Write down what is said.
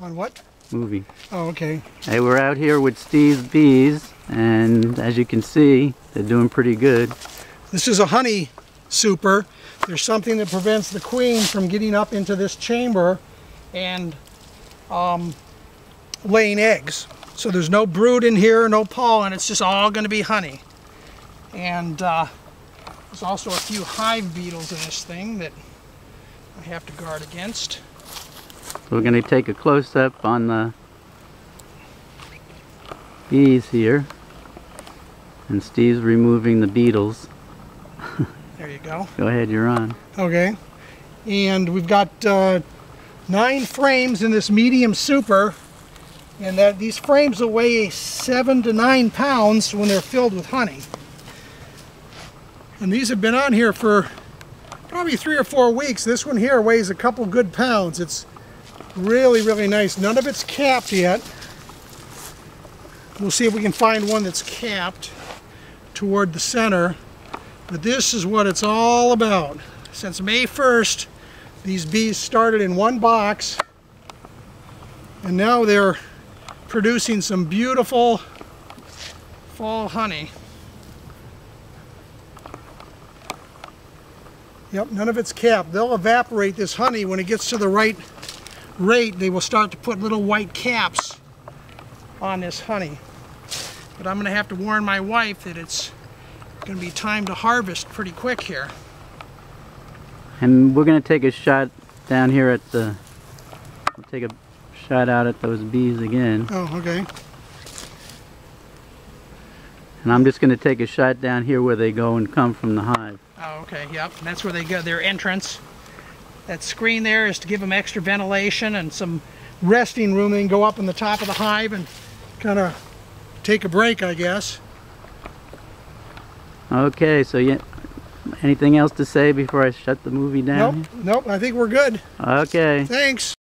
On what? movie. Oh, okay. Hey, we're out here with Steve's bees, and as you can see, they're doing pretty good. This is a honey super. There's something that prevents the queen from getting up into this chamber and um, laying eggs. So there's no brood in here, no pollen. It's just all going to be honey. And uh, there's also a few hive beetles in this thing that I have to guard against. So we're going to take a close-up on the bees here. And Steve's removing the beetles. There you go. Go ahead, you're on. Okay. And we've got uh, nine frames in this medium super. And that these frames will weigh seven to nine pounds when they're filled with honey. And these have been on here for probably three or four weeks. This one here weighs a couple good pounds. It's really, really nice. None of it's capped yet. We'll see if we can find one that's capped toward the center. But this is what it's all about. Since May 1st, these bees started in one box and now they're producing some beautiful fall honey. Yep, none of it's capped. They'll evaporate this honey when it gets to the right rate. They will start to put little white caps on this honey. But I'm going to have to warn my wife that it's going to be time to harvest pretty quick here. And we're going to take a shot down here at the... We'll take a shot out at those bees again. Oh, okay. And I'm just going to take a shot down here where they go and come from the hive. Oh, okay, yep. And that's where they go, their entrance. That screen there is to give them extra ventilation and some resting room. They can go up on the top of the hive and kind of take a break, I guess. Okay, so yeah, anything else to say before I shut the movie down? Nope, nope, I think we're good. Okay. Thanks.